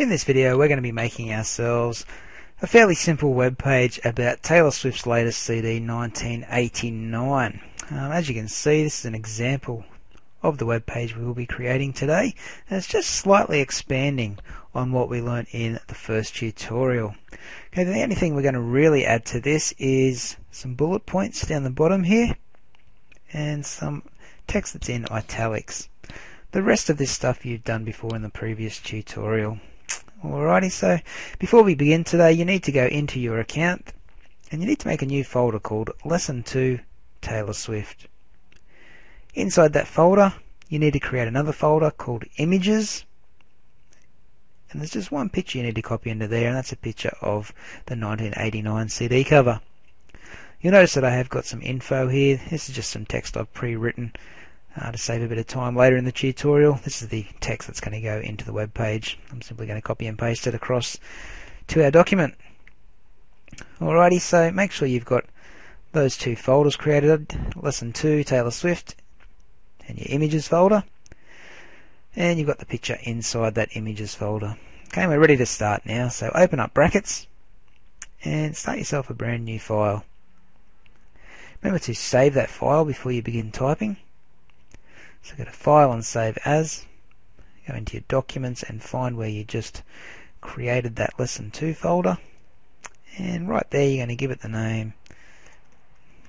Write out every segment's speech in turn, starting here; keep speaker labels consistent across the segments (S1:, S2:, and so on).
S1: In this video we're going to be making ourselves a fairly simple web page about Taylor Swift's latest CD 1989. Um, as you can see this is an example of the web page we will be creating today and it's just slightly expanding on what we learned in the first tutorial. Okay, the only thing we're going to really add to this is some bullet points down the bottom here and some text that's in italics. The rest of this stuff you've done before in the previous tutorial. Alrighty, so before we begin today, you need to go into your account and you need to make a new folder called Lesson 2 Taylor Swift. Inside that folder, you need to create another folder called Images. And there's just one picture you need to copy into there, and that's a picture of the 1989 CD cover. You'll notice that I have got some info here. This is just some text I've pre-written uh, to save a bit of time later in the tutorial. This is the text that's going to go into the web page. I'm simply going to copy and paste it across to our document. Alrighty, so make sure you've got those two folders created, Lesson 2, Taylor Swift, and your Images folder. And you've got the picture inside that Images folder. Okay, we're ready to start now, so open up brackets and start yourself a brand new file. Remember to save that file before you begin typing. So go to File and Save As. Go into your documents and find where you just created that Lesson 2 folder. And right there you're going to give it the name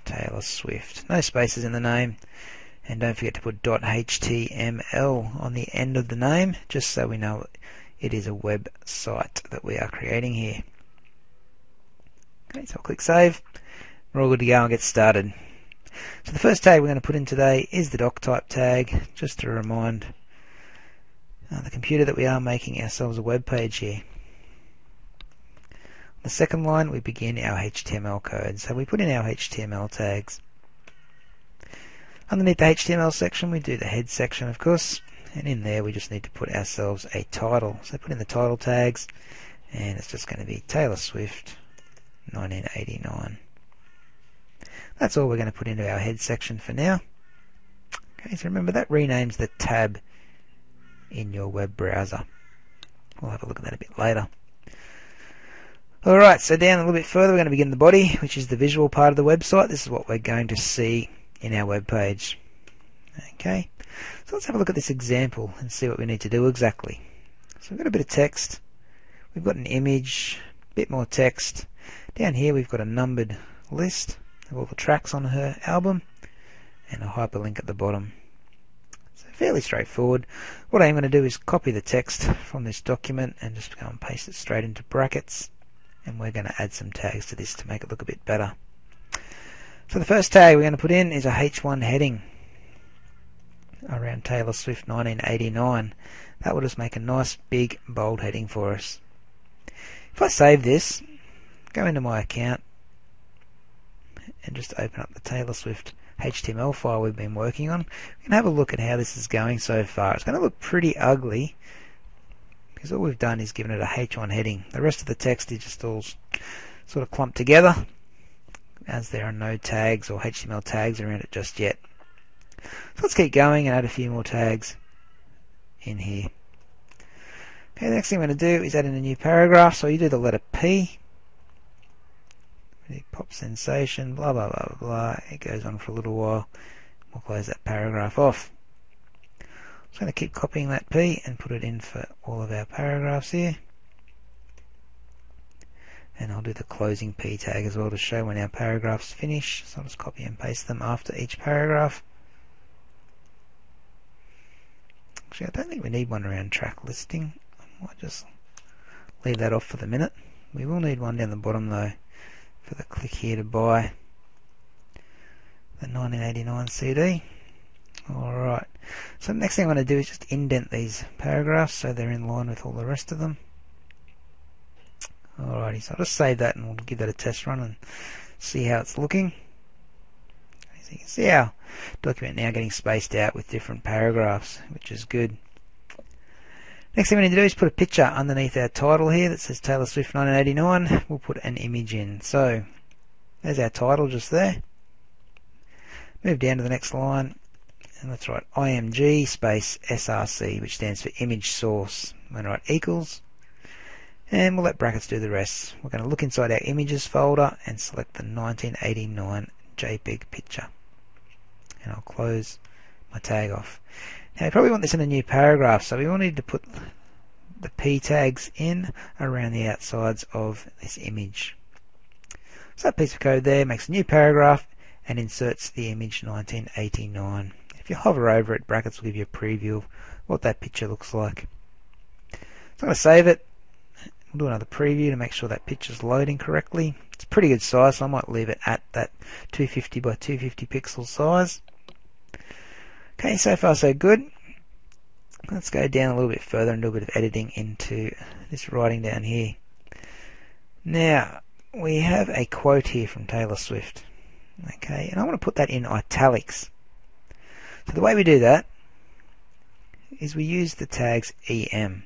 S1: Taylor Swift. No spaces in the name. And don't forget to put .html on the end of the name, just so we know it is a website that we are creating here. Okay, so I'll click Save. We're all good to go and get started. So the first tag we're going to put in today is the doc type tag, just to remind uh, the computer that we are making ourselves a web page here. On the second line we begin our HTML code, so we put in our HTML tags. Underneath the HTML section we do the head section of course, and in there we just need to put ourselves a title. So put in the title tags, and it's just going to be Taylor Swift 1989. That's all we're going to put into our head section for now. Okay, so remember that renames the tab in your web browser. We'll have a look at that a bit later. Alright, so down a little bit further we're going to begin the body, which is the visual part of the website. This is what we're going to see in our web page. Okay, so let's have a look at this example and see what we need to do exactly. So we've got a bit of text, we've got an image, a bit more text. Down here we've got a numbered list of all the tracks on her album and a hyperlink at the bottom. So fairly straightforward. What I'm going to do is copy the text from this document and just go and paste it straight into brackets and we're going to add some tags to this to make it look a bit better. So the first tag we're going to put in is a H1 heading around Taylor Swift 1989. That will just make a nice big bold heading for us. If I save this, go into my account and just open up the Taylor Swift HTML file we've been working on, we can have a look at how this is going so far. It's going to look pretty ugly because all we've done is given it a H1 heading. The rest of the text is just all sort of clumped together as there are no tags or HTML tags around it just yet. So let's keep going and add a few more tags in here. Okay, the next thing I'm going to do is add in a new paragraph. So you do the letter P pop sensation, blah blah, blah, blah, blah. It goes on for a little while. We'll close that paragraph off. I'm just going to keep copying that P and put it in for all of our paragraphs here. And I'll do the closing P tag as well to show when our paragraphs finish. So I'll just copy and paste them after each paragraph. Actually, I don't think we need one around track listing. I might just leave that off for the minute. We will need one down the bottom though for the click here to buy the 1989 CD. Alright, so the next thing I'm going to do is just indent these paragraphs so they're in line with all the rest of them. Alrighty, so I'll just save that and we'll give that a test run and see how it's looking. As you can see our document now getting spaced out with different paragraphs, which is good. Next thing we need to do is put a picture underneath our title here that says Taylor Swift 1989. We'll put an image in. So there's our title just there. Move down to the next line and let's write img space src which stands for image source. I'm going to write equals and we'll let brackets do the rest. We're going to look inside our images folder and select the 1989 JPEG picture. And I'll close my tag off. Now you probably want this in a new paragraph, so we will need to put the P tags in around the outsides of this image. So that piece of code there makes a new paragraph and inserts the image 1989. If you hover over it, brackets will give you a preview of what that picture looks like. So I'm going to save it. We'll do another preview to make sure that picture's loading correctly. It's a pretty good size, so I might leave it at that 250 by 250 pixel size. Okay, so far so good. Let's go down a little bit further and do a bit of editing into this writing down here. Now, we have a quote here from Taylor Swift. Okay, and I want to put that in italics. So the way we do that is we use the tags EM.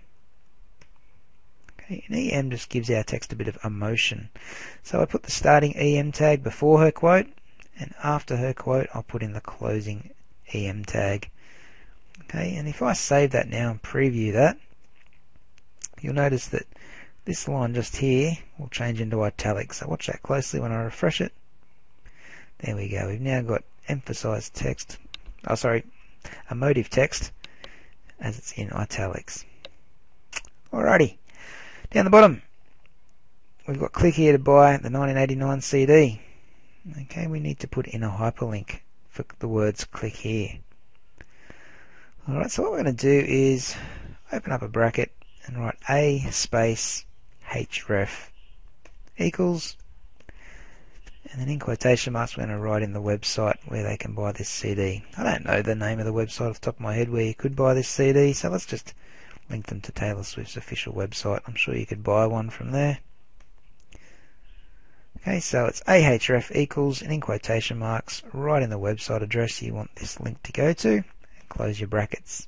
S1: Okay, and EM just gives our text a bit of emotion. So I put the starting EM tag before her quote, and after her quote I'll put in the closing EM tag. Okay, and if I save that now and preview that, you'll notice that this line just here will change into italics. So watch that closely when I refresh it. There we go. We've now got emphasized text. Oh, sorry, emotive text as it's in italics. Alrighty. Down the bottom, we've got click here to buy the 1989 CD. Okay, we need to put in a hyperlink for the words click here. Alright, so what we're going to do is open up a bracket and write A space href equals and then in quotation marks we're going to write in the website where they can buy this CD. I don't know the name of the website off the top of my head where you could buy this CD so let's just link them to Taylor Swift's official website. I'm sure you could buy one from there. Okay, so it's ahref equals and in quotation marks write in the website address you want this link to go to and close your brackets.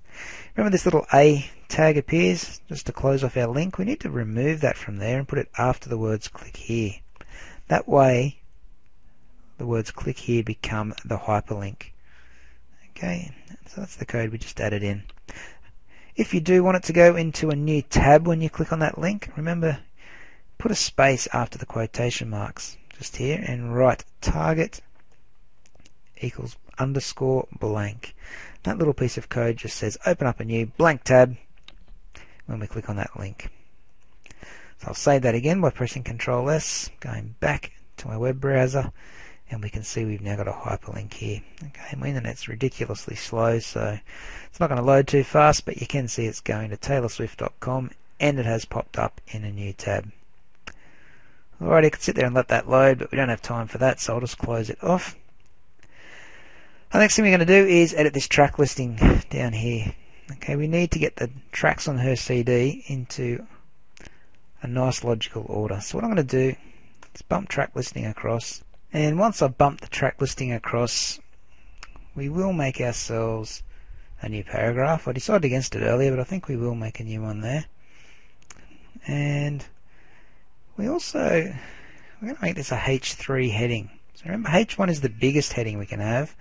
S1: Remember this little A tag appears just to close off our link. We need to remove that from there and put it after the words click here. That way the words click here become the hyperlink. Okay, so that's the code we just added in. If you do want it to go into a new tab when you click on that link, remember put a space after the quotation marks just here and write target equals underscore blank. That little piece of code just says open up a new blank tab when we click on that link. So I'll save that again by pressing Control S, going back to my web browser, and we can see we've now got a hyperlink here. Okay, my internet's ridiculously slow, so it's not going to load too fast, but you can see it's going to taylorswift.com and it has popped up in a new tab. Alright, I could sit there and let that load, but we don't have time for that, so I'll just close it off. The next thing we're going to do is edit this track listing down here. Okay, we need to get the tracks on her CD into a nice logical order. So what I'm going to do is bump track listing across. And once I've bumped the track listing across, we will make ourselves a new paragraph. I decided against it earlier, but I think we will make a new one there. And we also, we're going to make this a H3 heading. So remember, H1 is the biggest heading we can have.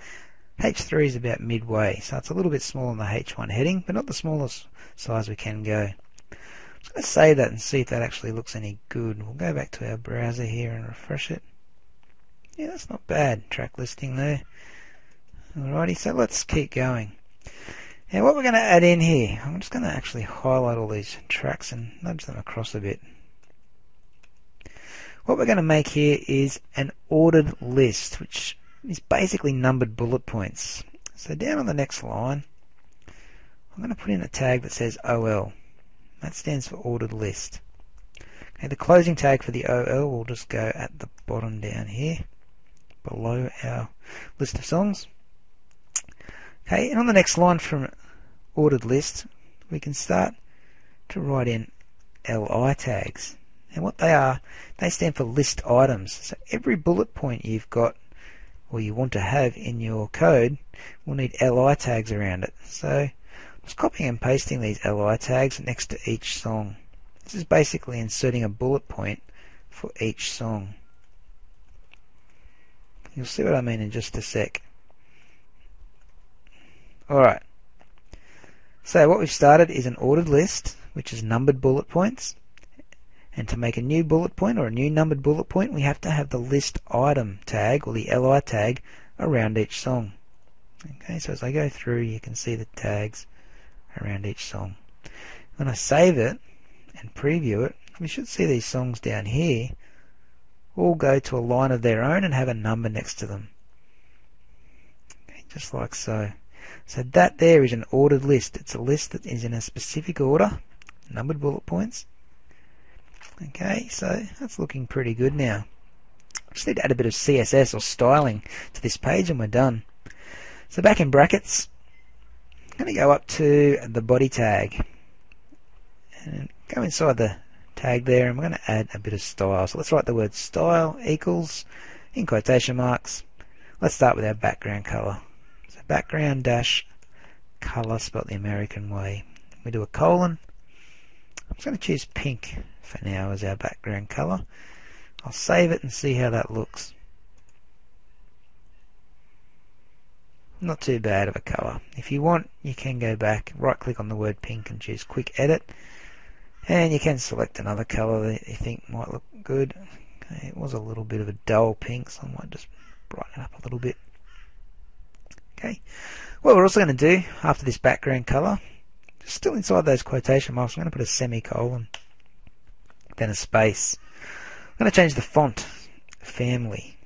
S1: H3 is about midway, so it's a little bit smaller than the H1 heading, but not the smallest size we can go. So let's save that and see if that actually looks any good. We'll go back to our browser here and refresh it. Yeah, that's not bad. Track listing there. Alrighty, so let's keep going. Now what we're going to add in here, I'm just going to actually highlight all these tracks and nudge them across a bit. What we're going to make here is an ordered list, which is basically numbered bullet points. So down on the next line, I'm going to put in a tag that says OL. That stands for ordered list. Okay, the closing tag for the OL will just go at the bottom down here, below our list of songs. Okay, and on the next line from ordered list, we can start to write in LI tags. And what they are, they stand for list items. So every bullet point you've got or you want to have in your code will need li tags around it. So I'm just copying and pasting these li tags next to each song. This is basically inserting a bullet point for each song. You'll see what I mean in just a sec. Alright. So what we've started is an ordered list, which is numbered bullet points. And to make a new bullet point or a new numbered bullet point, we have to have the list item tag or the li tag around each song. Okay, so as I go through, you can see the tags around each song. When I save it and preview it, we should see these songs down here all go to a line of their own and have a number next to them. Okay, just like so. So that there is an ordered list. It's a list that is in a specific order, numbered bullet points, Okay, so that's looking pretty good now. Just need to add a bit of CSS or styling to this page and we're done. So back in brackets, I'm going to go up to the body tag and go inside the tag there and we're going to add a bit of style. So let's write the word style equals in quotation marks. Let's start with our background color. So background dash color spelled the American way. We do a colon. I'm going to choose pink for now as our background color. I'll save it and see how that looks. Not too bad of a color. If you want, you can go back, right click on the word pink and choose quick edit. And you can select another color that you think might look good. Okay, it was a little bit of a dull pink, so I might just brighten it up a little bit. Okay, what we're also going to do after this background color, still inside those quotation marks, I'm going to put a semicolon then a space. I'm going to change the font family.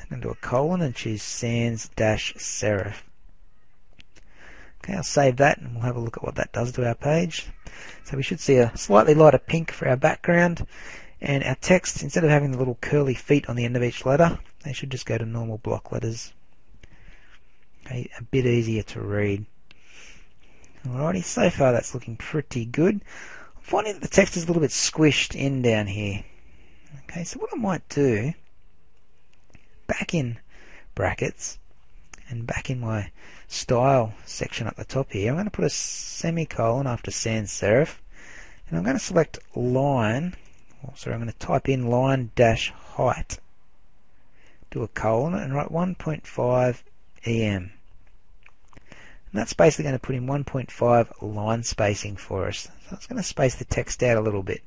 S1: I'm going to do a colon and choose sans dash serif. Okay, I'll save that and we'll have a look at what that does to our page. So we should see a slightly lighter pink for our background and our text, instead of having the little curly feet on the end of each letter, they should just go to normal block letters. Okay, a bit easier to read. Alrighty, so far that's looking pretty good I'm finding that the text is a little bit squished in down here. Okay, so what I might do, back in brackets, and back in my style section at the top here, I'm going to put a semicolon after sans serif, and I'm going to select line, oh, sorry, I'm going to type in line dash height, do a colon, and write 1.5 em. And that's basically going to put in 1.5 line spacing for us. So it's going to space the text out a little bit.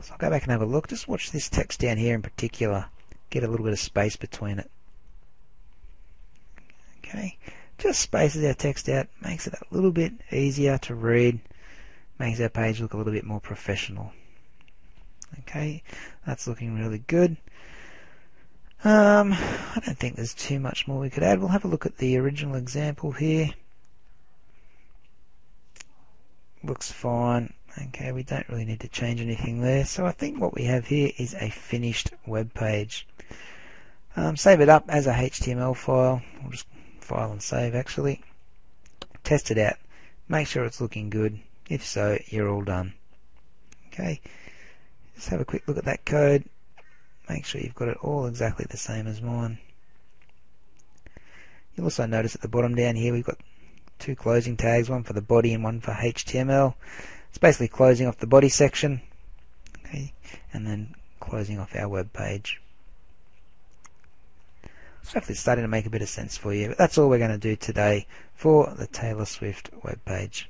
S1: So I'll go back and have a look. Just watch this text down here in particular. Get a little bit of space between it. Okay, just spaces our text out, makes it a little bit easier to read, makes our page look a little bit more professional. Okay, that's looking really good. Um, I don't think there's too much more we could add. We'll have a look at the original example here looks fine. Okay, we don't really need to change anything there. So I think what we have here is a finished web page. Um, save it up as a HTML file. We'll just file and save actually. Test it out. Make sure it's looking good. If so, you're all done. Okay, just have a quick look at that code. Make sure you've got it all exactly the same as mine. You'll also notice at the bottom down here we've got two closing tags, one for the body and one for HTML. It's basically closing off the body section, okay, and then closing off our web page. So hopefully it's starting to make a bit of sense for you. But that's all we're going to do today for the Taylor Swift web page.